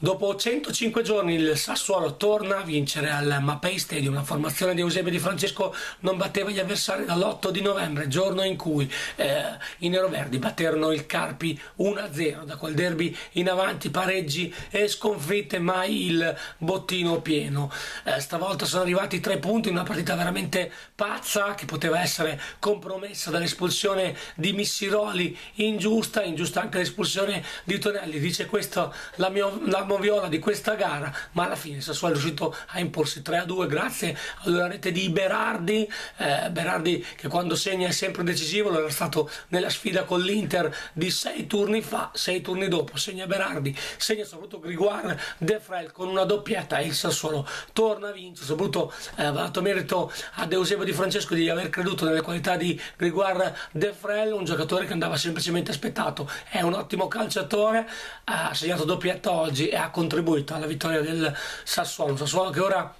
Dopo 105 giorni il Sassuolo torna a vincere al Mapei Stadium. La formazione di Eusebio Di Francesco non batteva gli avversari dall'8 di novembre, giorno in cui eh, i neroverdi batterono il Carpi 1-0. Da quel derby in avanti pareggi e sconfitte, mai il bottino pieno. Eh, stavolta sono arrivati tre punti in una partita veramente pazza che poteva essere compromessa dall'espulsione di Missiroli, ingiusta, ingiusta anche l'espulsione di Tonelli. Dice questo la mia la moviola di questa gara, ma alla fine Sassuolo è riuscito a imporsi 3-2 grazie alla rete di Berardi, eh, Berardi che quando segna è sempre decisivo, lo era stato nella sfida con l'Inter di sei turni fa, sei turni dopo, segna Berardi, segna soprattutto Griguar De Frel con una doppietta e il Sassuolo torna a vincere, soprattutto eh, ha dato merito ad Eusebio Di Francesco di aver creduto nelle qualità di Griguar De Frel, un giocatore che andava semplicemente aspettato, è un ottimo calciatore, ha segnato doppietta oggi ha contribuito alla vittoria del Sassuolo, Sassuolo che ora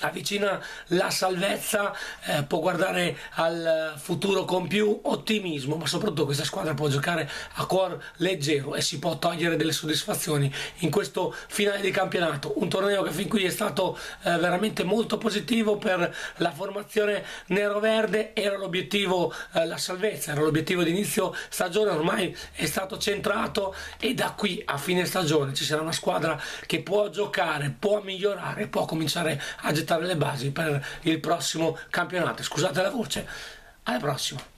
avvicina la salvezza, eh, può guardare al futuro con più ottimismo, ma soprattutto questa squadra può giocare a cuore leggero e si può togliere delle soddisfazioni in questo finale di campionato. Un torneo che fin qui è stato eh, veramente molto positivo per la formazione nero-verde, era l'obiettivo eh, la salvezza, era l'obiettivo di inizio stagione, ormai è stato centrato e da qui a fine stagione ci sarà una squadra che può giocare, può migliorare, può cominciare a gettare le basi per il prossimo campionato. Scusate la voce, alla prossima.